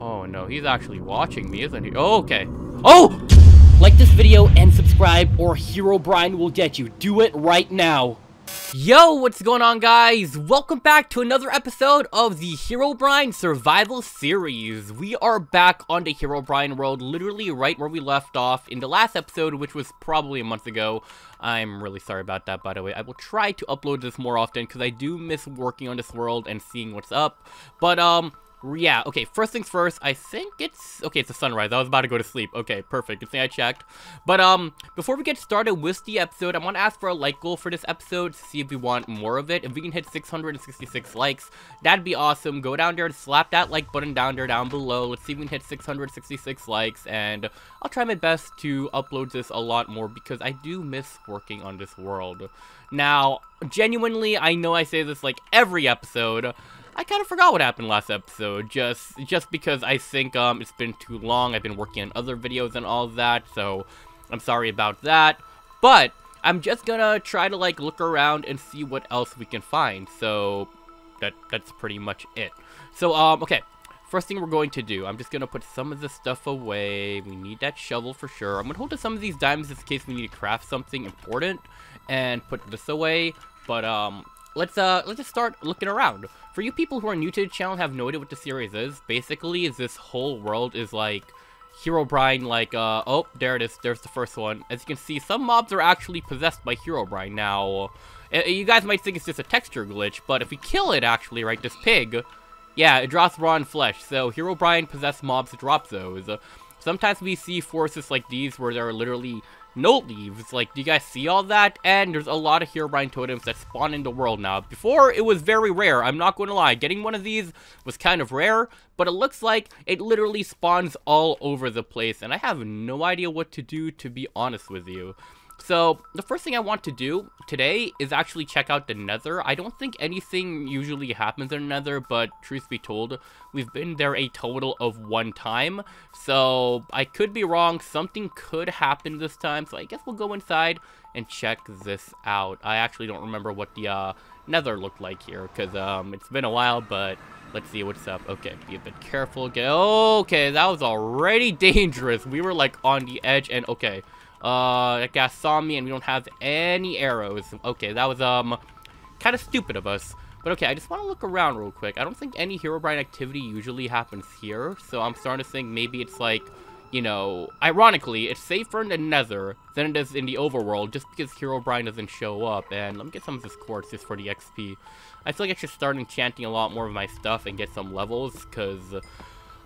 Oh no, he's actually watching me, isn't he? Oh, okay. Oh! Like this video and subscribe or Herobrine will get you. Do it right now. Yo, what's going on guys? Welcome back to another episode of the Herobrine Survival Series. We are back on the Herobrine world, literally right where we left off in the last episode, which was probably a month ago. I'm really sorry about that, by the way. I will try to upload this more often, because I do miss working on this world and seeing what's up. But, um, yeah, okay, first things first, I think it's... Okay, it's a sunrise. I was about to go to sleep. Okay, perfect. Good thing I checked. But, um, before we get started with the episode, I want to ask for a like goal for this episode to see if we want more of it. If we can hit 666 likes, that'd be awesome. Go down there and slap that like button down there down below. Let's see if we can hit 666 likes, and I'll try my best to upload this a lot more because I do miss working on this world. Now, genuinely, I know I say this like every episode, I kind of forgot what happened last episode, just just because I think um, it's been too long. I've been working on other videos and all that, so I'm sorry about that. But I'm just gonna try to like look around and see what else we can find. So that that's pretty much it. So um, okay. First thing we're going to do, I'm just going to put some of this stuff away. We need that shovel for sure. I'm going to hold to some of these diamonds in case we need to craft something important and put this away. But um, let's uh let's just start looking around. For you people who are new to the channel and have no idea what the series is, basically is this whole world is like Herobrine like uh oh there it is there's the first one. As you can see some mobs are actually possessed by Herobrine now. Uh, you guys might think it's just a texture glitch, but if we kill it actually, right, this pig, yeah, it drops raw flesh. So Herobrine possessed mobs drop those. Sometimes we see forces like these where they're literally no leaves. Like, do you guys see all that? And there's a lot of Herobrine totems that spawn in the world now. Before, it was very rare. I'm not going to lie. Getting one of these was kind of rare, but it looks like it literally spawns all over the place, and I have no idea what to do, to be honest with you. So, the first thing I want to do today is actually check out the nether. I don't think anything usually happens in the nether, but truth be told, we've been there a total of one time. So, I could be wrong. Something could happen this time. So, I guess we'll go inside and check this out. I actually don't remember what the uh, nether looked like here, because um, it's been a while, but... Let's see what's up. Okay, be a bit careful. Okay, that was already dangerous. We were like on the edge and okay. Uh, that guy saw me and we don't have any arrows. Okay, that was, um, kind of stupid of us. But okay, I just want to look around real quick. I don't think any Herobrine activity usually happens here, so I'm starting to think maybe it's like, you know, ironically, it's safer in the Nether than it is in the overworld just because Herobrine doesn't show up. And let me get some of this quartz just for the XP. I feel like I should start enchanting a lot more of my stuff and get some levels, because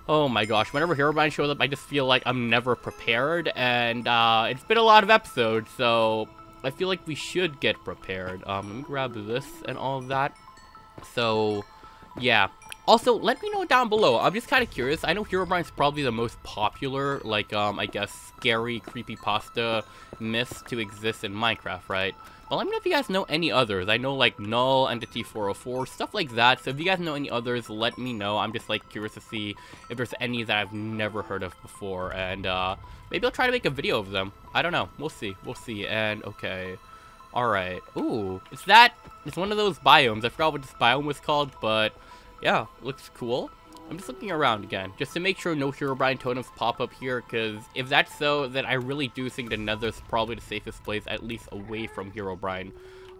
Oh my gosh, whenever Herobrine shows up, I just feel like I'm never prepared, and uh, it's been a lot of episodes, so I feel like we should get prepared. Um, let me grab this and all of that. So, yeah. Also, let me know down below. I'm just kind of curious. I know Herobrine's probably the most popular, like, um, I guess, scary, creepy pasta myth to exist in Minecraft, right? But let me know if you guys know any others. I know, like, Null, Entity 404, stuff like that. So if you guys know any others, let me know. I'm just, like, curious to see if there's any that I've never heard of before. And, uh, maybe I'll try to make a video of them. I don't know. We'll see. We'll see. And, okay. Alright. Ooh. It's that... It's one of those biomes. I forgot what this biome was called, but... Yeah, looks cool. I'm just looking around again, just to make sure no Herobrine totems pop up here, because if that's so, then I really do think the Nether's probably the safest place, at least away from Herobrine.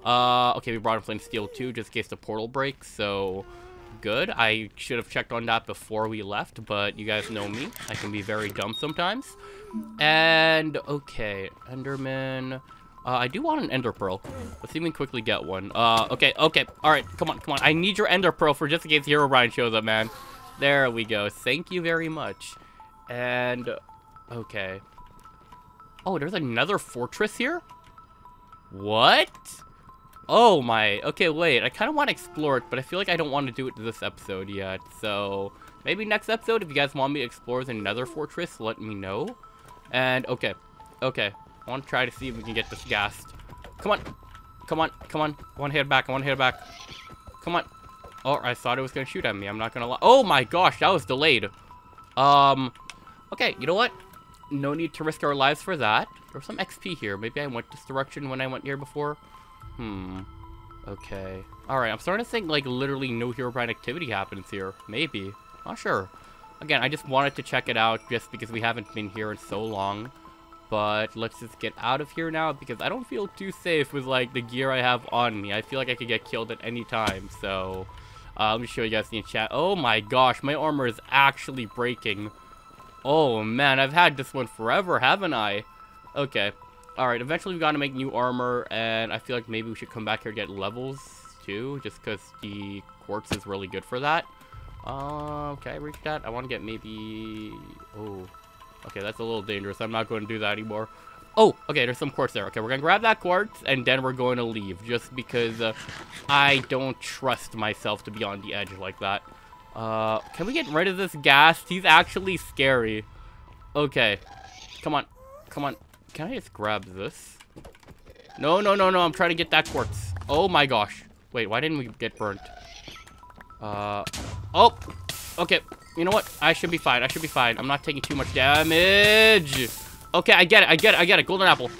Uh, okay, we brought in flint steel too, just in case the portal breaks, so good. I should have checked on that before we left, but you guys know me. I can be very dumb sometimes. And, okay, Enderman... Uh, I do want an ender pearl. Let's see if we can quickly get one. Uh, okay, okay. All right, come on, come on. I need your ender pearl for just in case Hero Herobrine shows up, man. There we go. Thank you very much. And, okay. Oh, there's another fortress here? What? Oh my, okay, wait, I kind of want to explore it, but I feel like I don't want to do it this episode yet, so maybe next episode, if you guys want me to explore another fortress, let me know. And, okay, okay, I want to try to see if we can get this gassed. Come on, come on, come on, I want to head back, I want to head back. Come on, Oh, I thought it was to shoot at me. I'm not to lie. Oh my gosh, that was delayed. Um, okay, you know what? No need to risk our lives for that. There's some XP here. Maybe I went this direction when I went here before. Hmm. Okay. Alright, I'm starting to think, like, literally no Herobrine activity happens here. Maybe. Not sure. Again, I just wanted to check it out just because we haven't been here in so long. But let's just get out of here now because I don't feel too safe with like the gear I have on me. I feel like I could get killed at any time. So uh, let me show you guys the chat. Oh my gosh, my armor is actually breaking. Oh man, I've had this one forever, haven't I? Okay. Alright, eventually we gotta make new armor, and I feel like maybe we should come back here get levels, too, just because the quartz is really good for that. Uh, okay, I reach that? I want to get maybe... Oh, okay, that's a little dangerous. I'm not going to do that anymore. Oh, okay, there's some quartz there. Okay, we're to grab that quartz, and then we're going to leave, just because uh, I don't trust myself to be on the edge like that. Uh, can we get rid of this ghast? He's actually scary. Okay. Come on. Come on. Can I just grab this? No, no, no, no. I'm trying to get that quartz. Oh my gosh. Wait, why didn't we get burnt? Uh, oh. Okay. You know what? I should be fine. I should be fine. I'm not taking too much damage. Okay, I get it. I get it. I get it. Golden apple.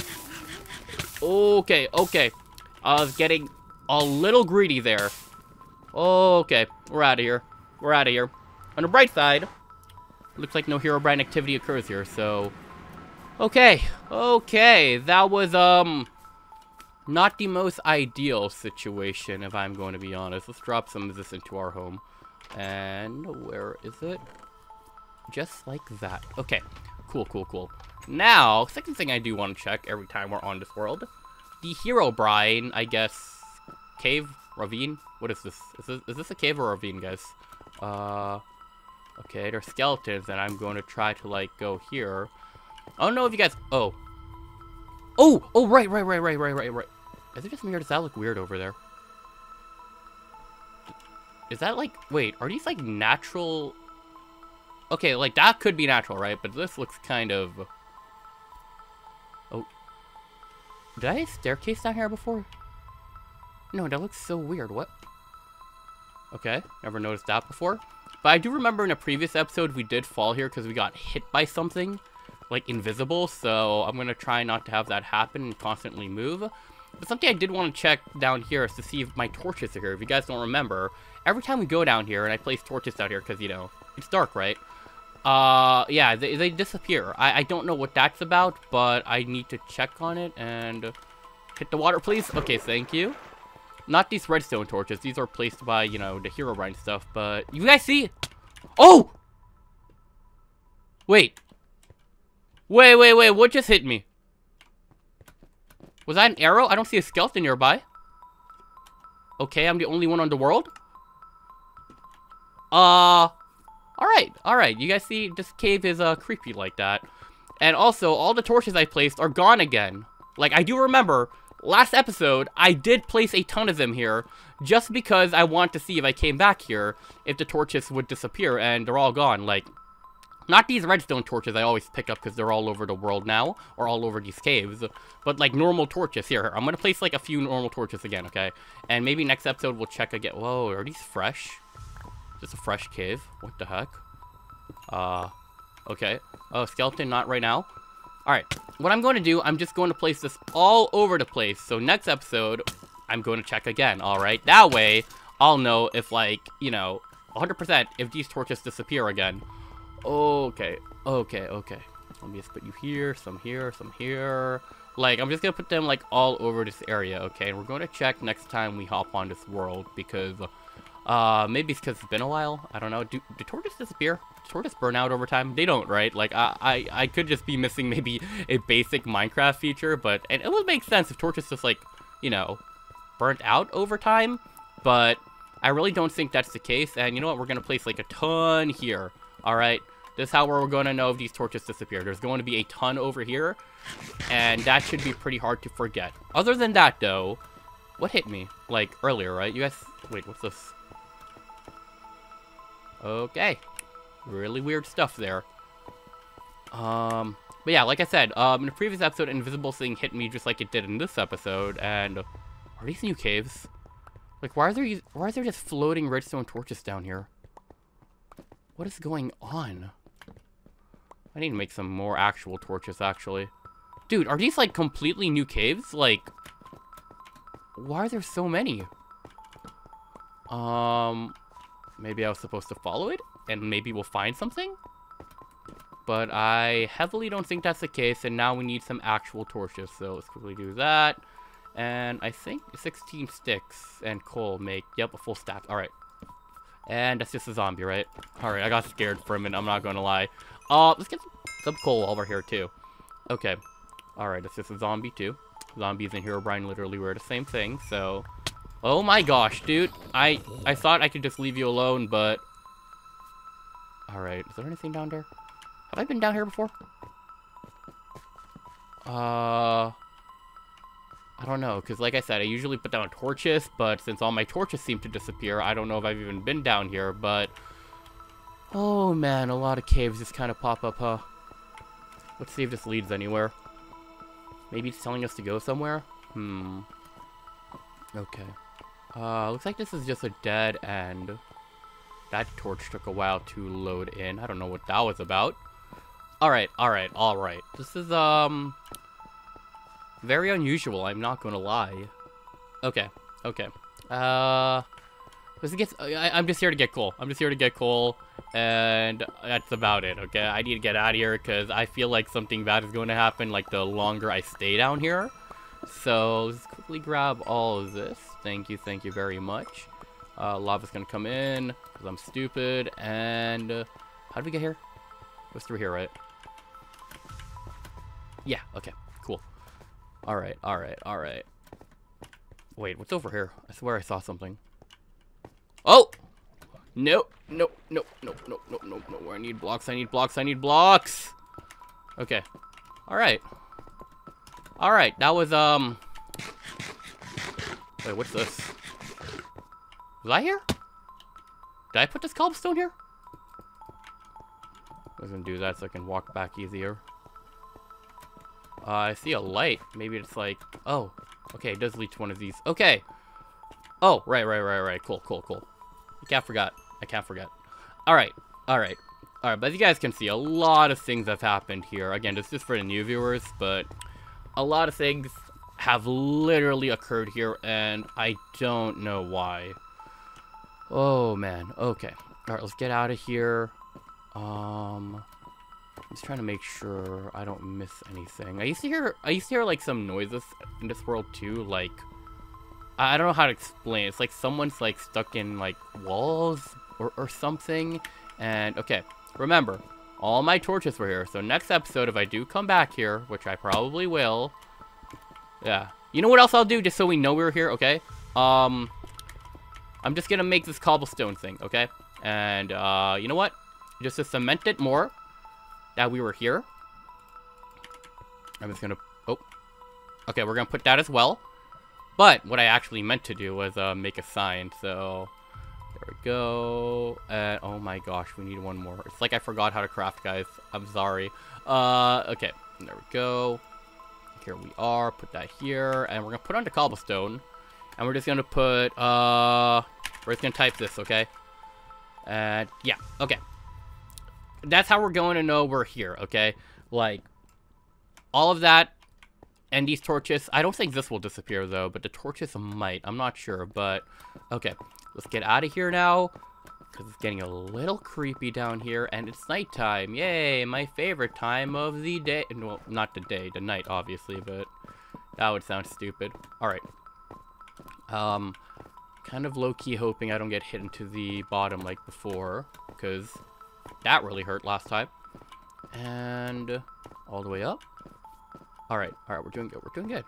Okay, okay. I was getting a little greedy there. Okay, we're out of here. We're out of here. On the bright side, looks like no Herobrine activity occurs here, so... Okay, okay, that was, um... Not the most ideal situation, if I'm going to be honest. Let's drop some of this into our home. And where is it? Just like that. Okay, cool, cool, cool. Now, second thing I do want to check every time we're on this world. The Herobrine, I guess, cave, ravine? What is this? Is this, is this a cave or a ravine, guys? Uh, okay, there's skeletons, and I'm going to try to, like, go here. I don't know if you guys... Oh. Oh! Oh, right, right, right, right, right, right, right. Is it just me or does that look weird over there? Is that, like... Wait, are these, like, natural... Okay, like, that could be natural, right? But this looks kind of... Did I staircase down here before? No, that looks so weird. What? Okay, never noticed that before. But I do remember in a previous episode we did fall here because we got hit by something, like invisible, so I'm going to try not to have that happen and constantly move. But something I did want to check down here is to see if my torches are here. If you guys don't remember, every time we go down here and I place torches out here because, you know, it's dark, right? Uh, yeah, they, they disappear. I, I don't know what that's about, but I need to check on it and hit the water, please. Okay, thank you. Not these redstone torches. These are placed by, you know, the Herobrine stuff, but... You guys see? Oh! Wait. Wait, wait, wait. What just hit me? Was that an arrow? I don't see a skeleton nearby. Okay, I'm the only one on the world? Uh... Alright, alright. You guys see, this cave is, uh, creepy like that. And also, all the torches I placed are gone again. Like, I do remember last episode, I did place a ton of them here, just because I want to see if I came back here, if the torches would disappear, and they're all gone, like, not these redstone torches I always pick up because they're all over the world now, or all over these caves, but like normal torches. Here, I'm gonna place like a few normal torches again, okay? And maybe next episode we'll check again. Whoa, are these fresh? Just a fresh cave? What the heck? Uh, okay. Oh, skeleton, not right now. Alright, what I'm going to do, I'm just going to place this all over the place. So next episode, I'm going to check again, alright? That way, I'll know if, like, you know, 100% if these torches disappear again. Okay, okay, okay. Let me just put you here, some here, some here. Like, I'm just going to put them, like, all over this area, okay? And we're going to check next time we hop on this world because uh, maybe it's because it's been a while. I don't know. Do, do torches disappear? Do torches burn out over time? They don't, right? Like, I, I, I could just be missing maybe a basic Minecraft feature, but and it would make sense if torches just, like, you know, burnt out over time, but I really don't think that's the case, and you know what? We're going to place, like, a ton here, all right? This is how we're going to know if these torches disappear. There's going to be a ton over here, and that should be pretty hard to forget. Other than that, though, what hit me? Like, earlier, right? You guys... Wait, what's this? Okay. Really weird stuff there. Um, but yeah, like I said, um, in the previous episode, Invisible Thing hit me just like it did in this episode, and are these new caves? Like, why are there why are there just floating redstone torches down here? What is going on? I need to make some more actual torches, actually. Dude, are these, like, completely new caves? Like, why are there so many? Um, Maybe I was supposed to follow it? and maybe we'll find something? But I heavily don't think that's the case, and now we need some actual torches, so let's quickly do that. And I think 16 sticks and coal make, yep, a full stack. Alright. And that's just a zombie, right? Alright, I got scared for a minute, I'm not gonna lie. Uh, let's get some, coal over here, too. Okay. Alright, that's just a zombie, too. Zombies and Herobrine literally were the same thing, so... Oh my gosh, dude. I, I thought I could just leave you alone, but... Alright, is there anything down there? Have I been down here before? Uh... I don't know, because like I said, I usually put down torches, but since all my torches seem to disappear, I don't know if I've even been down here, but... Oh man, a lot of caves just kind of pop up, huh? Let's see if this leads anywhere. Maybe it's telling us to go somewhere? Hmm. Okay. Uh, looks like this is just a dead end. That torch took a while to load in. I don't know what that was about. Alright, alright, alright. This is, um... Very unusual, I'm not gonna lie. Okay, okay. Uh... This gets, I, I'm just here to get coal. I'm just here to get coal, and that's about it, okay? I need to get out of here, because I feel like something bad is going to happen, like, the longer I stay down here. So, let's quickly grab all of this. Thank you, thank you very much. Uh, lava's gonna come in, because I'm stupid, and... Uh, how did we get here? It was through here, right? Yeah, okay, cool. Alright, alright, alright. Wait, what's over here? I swear I saw something. Oh! No, no, no, no, no, no, no, no. I need blocks, I need blocks, I need blocks! Okay. Alright. Alright, that was, um... Wait, what's this? Was I here? Did I put this cobblestone here? I was gonna do that so I can walk back easier. Uh, I see a light. Maybe it's like... Oh, okay, it does lead to one of these. Okay. Oh, right, right, right, right. Cool, cool, cool. I can't forget. I can't forget. Alright, alright. Alright, but as you guys can see, a lot of things have happened here. Again, this is for the new viewers, but a lot of things have literally occurred here, and I don't know why. Oh, man. Okay. Alright, let's get out of here. Um... I'm just trying to make sure I don't miss anything. I used to hear, I used to hear like some noises in this world too, like, I don't know how to explain. It's like someone's like stuck in like walls or, or something. And okay, remember, all my torches were here. So next episode, if I do come back here, which I probably will, yeah. You know what else I'll do just so we know we are here, okay? Um, I'm just gonna make this cobblestone thing, okay? And, uh, you know what? Just to cement it more, that we were here. I'm just gonna, oh. Okay, we're gonna put that as well. But what I actually meant to do was uh, make a sign, so there we go. And oh my gosh, we need one more. It's like I forgot how to craft, guys. I'm sorry. Uh, okay, there we go. Here we are. Put that here, and we're gonna put on the cobblestone, and we're just gonna put uh, we're just gonna type this, okay? And yeah, okay that's how we're going to know we're here, okay? Like, all of that and these torches. I don't think this will disappear, though, but the torches might. I'm not sure, but okay. Let's get out of here now because it's getting a little creepy down here, and it's nighttime. Yay, my favorite time of the day. Well, not the day, the night, obviously, but that would sound stupid. All right. Um, kind of low-key hoping I don't get hit into the bottom like before, because that really hurt last time. And all the way up. Alright, alright, we're doing good, we're doing good.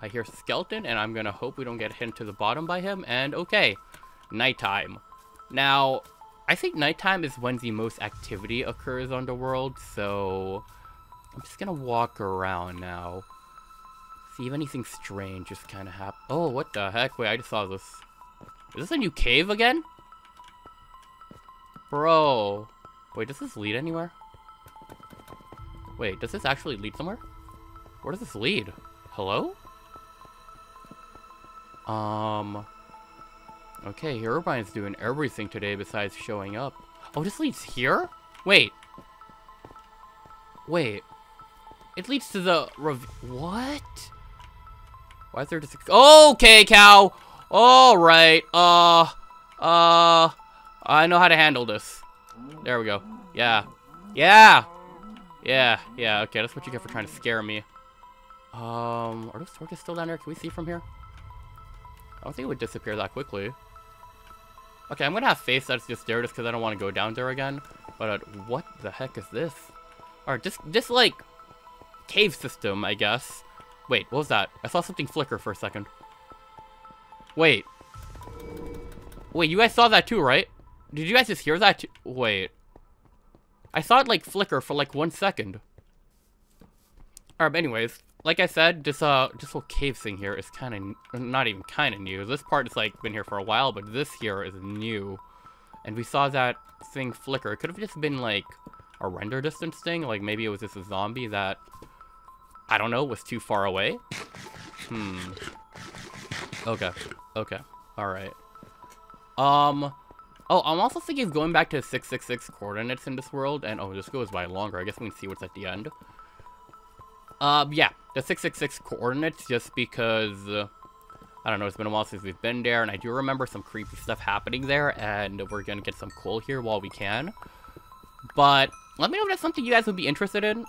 I hear skeleton, and I'm gonna hope we don't get hit into the bottom by him, and okay. Nighttime. Now, I think nighttime is when the most activity occurs on the world, so... I'm just gonna walk around now. See if anything strange just kind of happen. Oh, what the heck? Wait, I just saw this. Is this a new cave again? Bro. Wait, does this lead anywhere? Wait, does this actually lead somewhere? Where does this lead? Hello? Um... Okay, Herobrine's doing everything today besides showing up. Oh, this leads here? Wait. Wait. It leads to the rev- What? Why is there just- Okay, cow! Alright, uh... Uh... I know how to handle this. There we go. Yeah. Yeah! Yeah, yeah, okay, that's what you get for trying to scare me. Um, are those torches still down there? Can we see from here? I don't think it would disappear that quickly. Okay, I'm gonna have faith that's just there just because I don't want to go down there again. But uh, what the heck is this? Alright, just, just like, cave system, I guess. Wait, what was that? I saw something flicker for a second. Wait. Wait, you guys saw that too, right? Did you guys just hear that? Wait. I saw it, like, flicker for, like, one second. Alright, but anyways, like I said, this, uh, this whole cave thing here is kind of, not even kind of new. This part is, like, been here for a while, but this here is new. And we saw that thing flicker. It could have just been, like, a render distance thing. Like, maybe it was just a zombie that, I don't know, was too far away. Hmm. Okay. Okay. Alright. Um... Oh, I'm also thinking of going back to 666 coordinates in this world, and oh, this goes by longer. I guess we can see what's at the end. Um, yeah, the 666 coordinates, just because, uh, I don't know, it's been a while since we've been there, and I do remember some creepy stuff happening there, and we're gonna get some coal here while we can. But, let me know if that's something you guys would be interested in.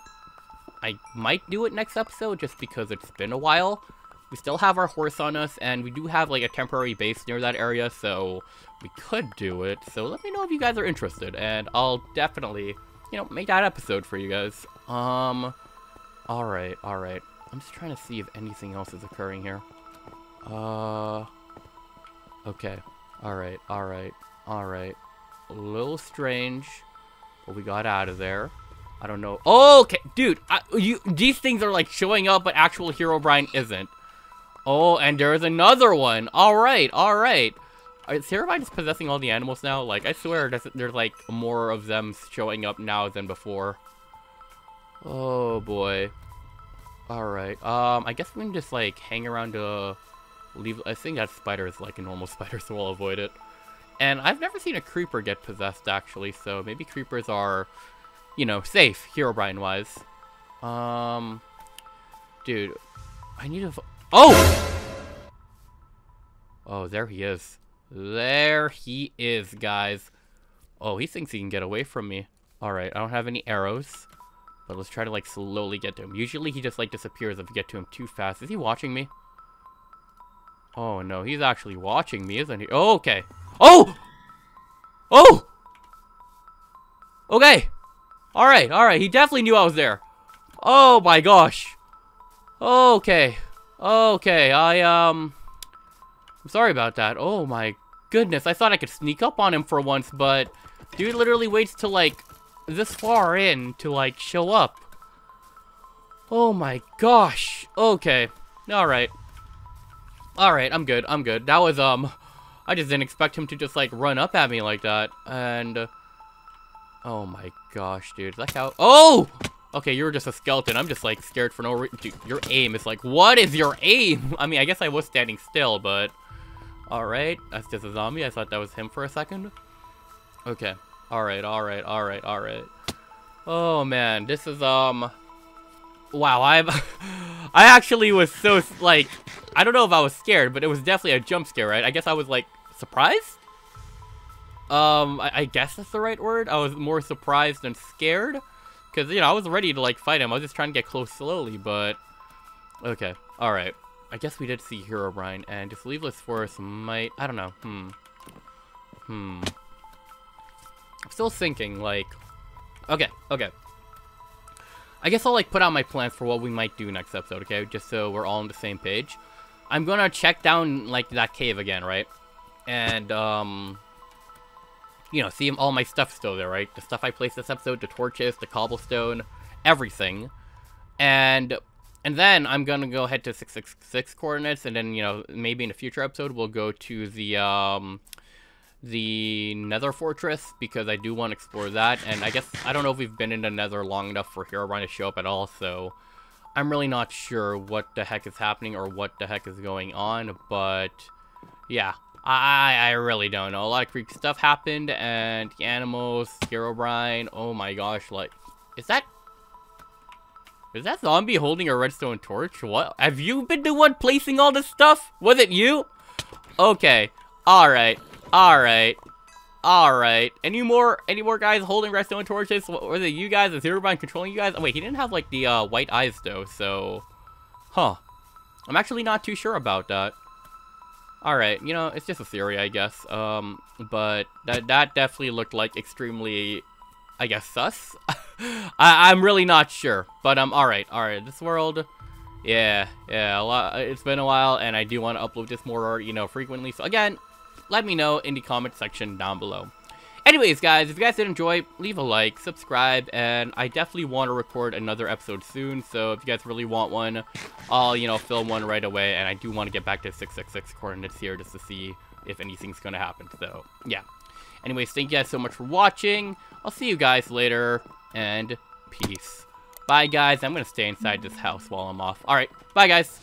I might do it next episode, just because it's been a while. We still have our horse on us, and we do have, like, a temporary base near that area, so we could do it. So let me know if you guys are interested, and I'll definitely, you know, make that episode for you guys. Um, alright, alright. I'm just trying to see if anything else is occurring here. Uh, okay. Alright, alright, alright. A little strange, but we got out of there. I don't know. Oh, okay, dude, I, you these things are like showing up, but actual Herobrine isn't. Oh, and there's another one. All right, all right. Is Herobrine just possessing all the animals now? Like, I swear there's, there's like more of them showing up now than before. Oh boy. All right. Um, I guess we can just like hang around to leave. I think that spider is like a normal spider, so we'll avoid it. And I've never seen a creeper get possessed actually, so maybe creepers are, you know, safe Herobrine wise. Um, dude, I need to. Oh! Oh, there he is. There he is, guys. Oh, he thinks he can get away from me. Alright, I don't have any arrows. But let's try to, like, slowly get to him. Usually he just, like, disappears if you get to him too fast. Is he watching me? Oh, no. He's actually watching me, isn't he? Oh, okay. Oh! Oh! Okay. Alright, alright. He definitely knew I was there. Oh, my gosh. Okay. Okay, I, um... I'm sorry about that. Oh my goodness, I thought I could sneak up on him for once, but... Dude literally waits to, like, this far in to, like, show up. Oh my gosh. Okay. Alright. Alright, I'm good, I'm good. That was, um... I just didn't expect him to just, like, run up at me like that. And... Oh my gosh, dude. Is that how... Oh! Okay, you're just a skeleton. I'm just, like, scared for no reason. Dude, your aim is like, what is your aim? I mean, I guess I was standing still, but... Alright, that's just a zombie. I thought that was him for a second. Okay. Alright, alright, alright, alright. Oh, man. This is, um... Wow, I'm... I actually was so, like... I don't know if I was scared, but it was definitely a jump scare, right? I guess I was, like, surprised? Um, I, I guess that's the right word. I was more surprised than scared. Because, you know, I was ready to, like, fight him. I was just trying to get close slowly, but... Okay. Alright. I guess we did see Herobrine, and just Leafless Forest might... I don't know. Hmm. Hmm. I'm still thinking, like... Okay, okay. I guess I'll, like, put out my plans for what we might do next episode, okay? Just so we're all on the same page. I'm gonna check down, like, that cave again, right? And, um you know, see all my stuff still there, right? The stuff I placed this episode, the torches, the cobblestone, everything. And and then I'm gonna go head to 666 coordinates, and then, you know, maybe in a future episode we'll go to the, um, the Nether Fortress, because I do want to explore that, and I guess, I don't know if we've been in the Nether long enough for Herobrine to show up at all, so I'm really not sure what the heck is happening or what the heck is going on, but yeah, I, I really don't know. A lot of creepy stuff happened, and the animals, Herobrine, oh my gosh, like, is that... Is that zombie holding a redstone torch? What? Have you been the one placing all this stuff? Was it you? Okay. Alright. Alright. Alright. Any more any more guys holding redstone torches? Was it you guys? Is Herobrine controlling you guys? Oh, wait, he didn't have, like, the uh, white eyes, though, so... Huh. I'm actually not too sure about that. Alright, you know, it's just a theory, I guess. Um, but that, that definitely looked like extremely, I guess, sus? I, I'm really not sure. But, um, alright, alright. This world, yeah, yeah, a lot, it's been a while, and I do want to upload this more, you know, frequently. So, again, let me know in the comment section down below. Anyways, guys, if you guys did enjoy, leave a like, subscribe, and I definitely want to record another episode soon, so if you guys really want one, I'll, you know, film one right away, and I do want to get back to 666 coordinates here just to see if anything's going to happen, so, yeah. Anyways, thank you guys so much for watching, I'll see you guys later, and peace. Bye, guys, I'm going to stay inside this house while I'm off. Alright, bye, guys.